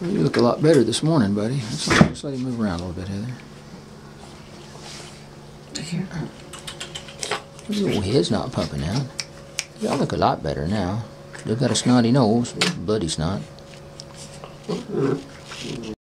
You look a lot better this morning, buddy. Let's, let's let you move around a little bit, Heather. Your head's not pumping out. Y'all look a lot better now. Still got a snotty nose, bloody snot.